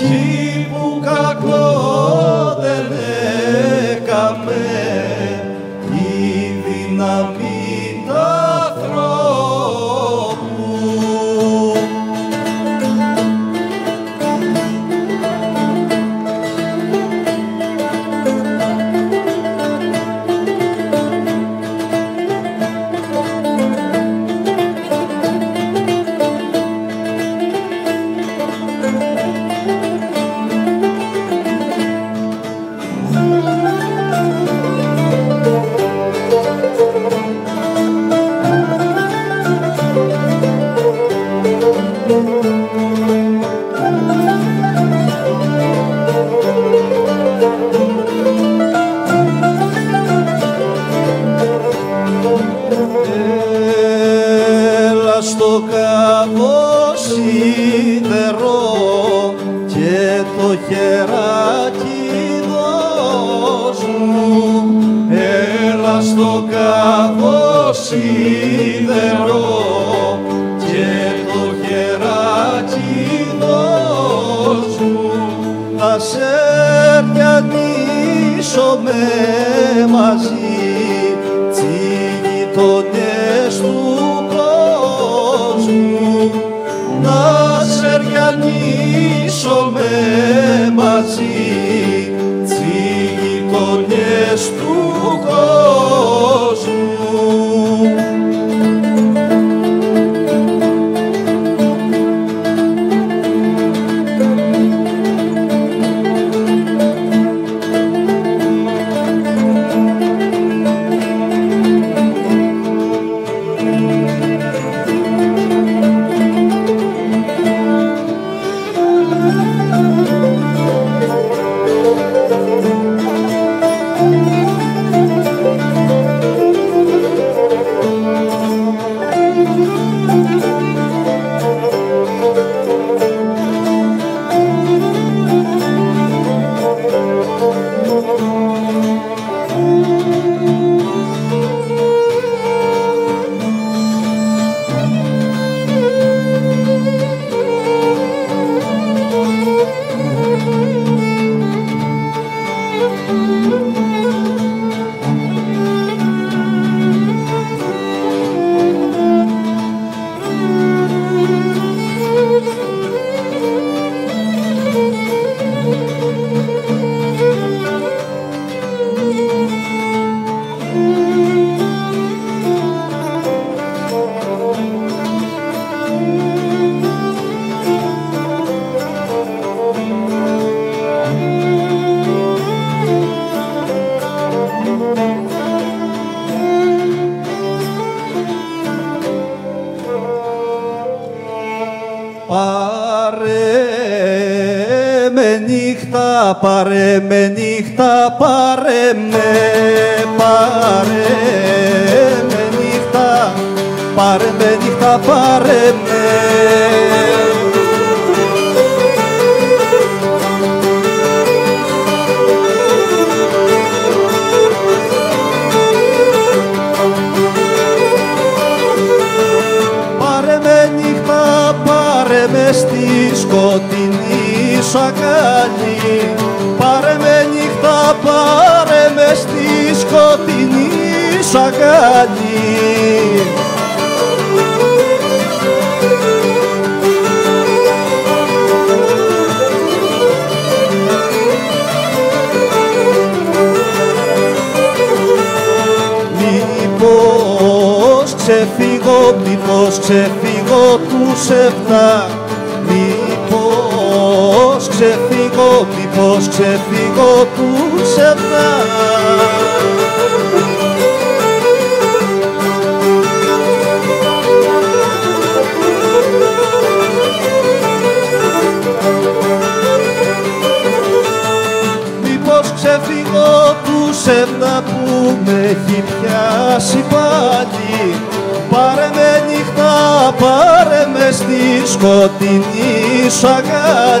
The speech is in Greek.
心。Στο καβό σίδερο και το χεράκι δώσ' μου. Να σε πιανίσω με μαζί τις γειτονιές του κόσμου να σε ριανίσω με μαζί πάρε με νύχτα, πάρε με, πάρε με νύχτα, πάρε με νύχτα, πάρε με. Σκοτεινή σου αγκάλι Πάρε με νύχτα, πάρε με στη σκοτεινή σου αγκάλι Μήπως ξεφύγω, μήπως ξεφύγω τους εφτά Μήπως ξεφύγω, μήπως ξεφύγω τους εφτά Μήπως ξεφύγω του σεύτα που με έχει πιάσει πάλι. Πάρε με νύχτα, πάρε με στη σκοτεινή σου αγκάλι